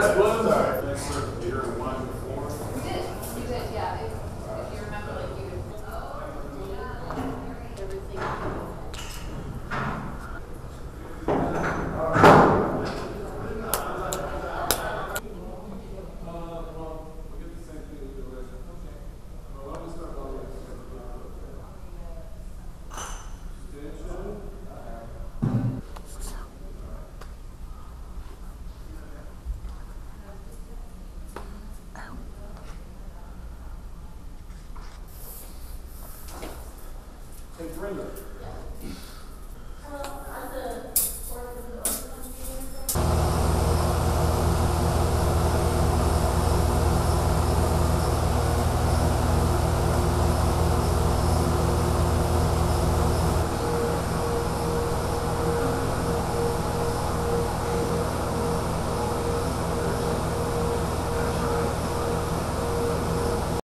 das bandas. Perimeter.